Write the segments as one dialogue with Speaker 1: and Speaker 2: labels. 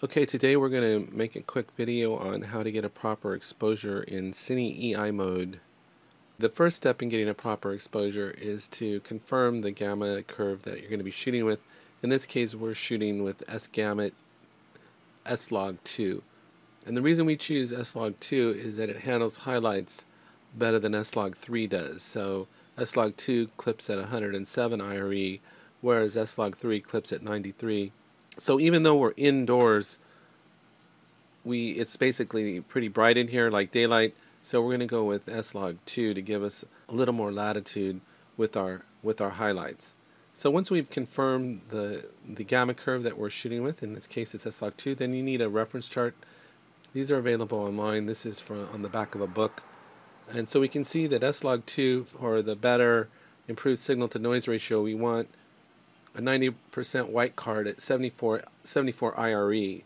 Speaker 1: Okay, today we're going to make a quick video on how to get a proper exposure in Cine EI mode. The first step in getting a proper exposure is to confirm the gamma curve that you're going to be shooting with. In this case, we're shooting with S-Gamut S-Log 2. And the reason we choose S-Log 2 is that it handles highlights better than S-Log 3 does. So S-Log 2 clips at 107 IRE, whereas S-Log 3 clips at 93 so even though we're indoors, we it's basically pretty bright in here like daylight. So we're going to go with S-Log 2 to give us a little more latitude with our with our highlights. So once we've confirmed the the gamma curve that we're shooting with, in this case it's S-Log 2, then you need a reference chart. These are available online. This is from on the back of a book. And so we can see that S-Log 2 for the better improved signal to noise ratio, we want a 90% white card at 74, 74 IRE.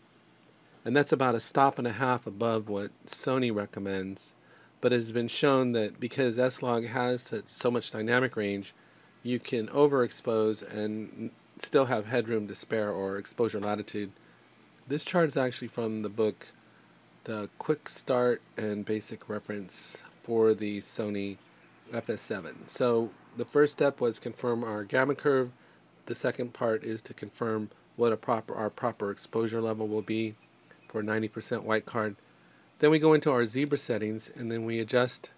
Speaker 1: And that's about a stop and a half above what Sony recommends. But it has been shown that because S-Log has so much dynamic range, you can overexpose and still have headroom to spare or exposure latitude. This chart is actually from the book The Quick Start and Basic Reference for the Sony FS7. So the first step was confirm our gamma curve the second part is to confirm what a proper our proper exposure level will be for 90% white card. Then we go into our zebra settings and then we adjust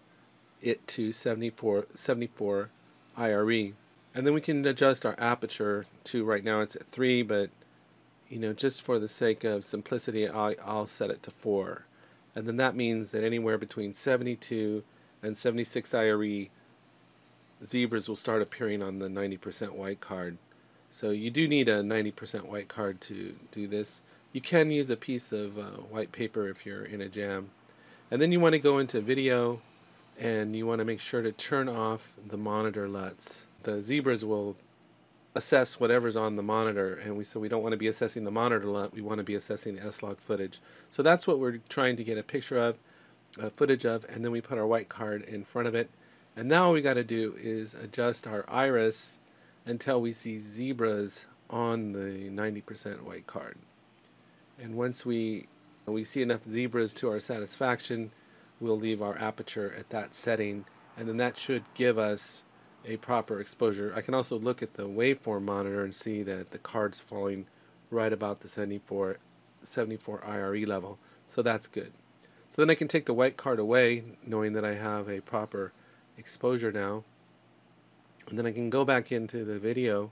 Speaker 1: it to 74, 74 IRE. And then we can adjust our aperture to right now it's at 3 but you know just for the sake of simplicity I'll, I'll set it to 4. And then that means that anywhere between 72 and 76 IRE zebras will start appearing on the 90% white card. So you do need a 90% white card to do this. You can use a piece of uh, white paper if you're in a jam. And then you want to go into video and you want to make sure to turn off the monitor LUTs. The zebras will assess whatever's on the monitor and we so we don't want to be assessing the monitor LUT, we want to be assessing the S-Log footage. So that's what we're trying to get a picture of, uh, footage of, and then we put our white card in front of it. And now all we got to do is adjust our iris until we see zebras on the 90% white card. And once we, we see enough zebras to our satisfaction, we'll leave our aperture at that setting and then that should give us a proper exposure. I can also look at the waveform monitor and see that the card's falling right about the 74, 74 IRE level. So that's good. So then I can take the white card away knowing that I have a proper exposure now and then I can go back into the video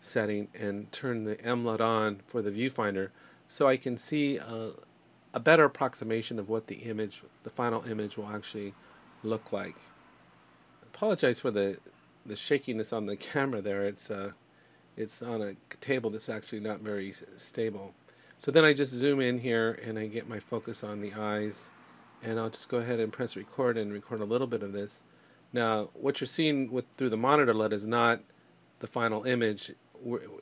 Speaker 1: setting and turn the MLUT on for the viewfinder so I can see a, a better approximation of what the image, the final image will actually look like. I apologize for the the shakiness on the camera there. It's uh, it's on a table that's actually not very stable. So then I just zoom in here and I get my focus on the eyes and I'll just go ahead and press record and record a little bit of this. Now, what you're seeing with through the monitor LUT is not the final image.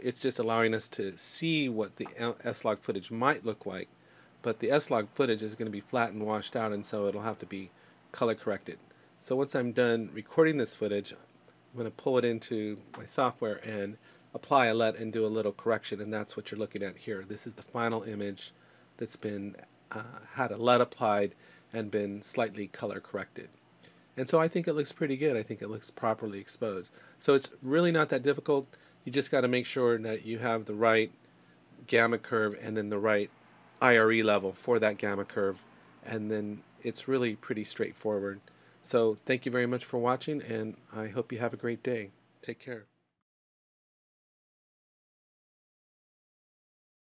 Speaker 1: It's just allowing us to see what the S-Log footage might look like. But the S-Log footage is going to be flat and washed out, and so it'll have to be color corrected. So once I'm done recording this footage, I'm going to pull it into my software and apply a LUT and do a little correction, and that's what you're looking at here. This is the final image that's been uh, had a LUT applied and been slightly color corrected. And so I think it looks pretty good. I think it looks properly exposed. So it's really not that difficult. You just got to make sure that you have the right gamma curve and then the right IRE level for that gamma curve. And then it's really pretty straightforward. So thank you very much for watching and I hope you have a great day. Take care.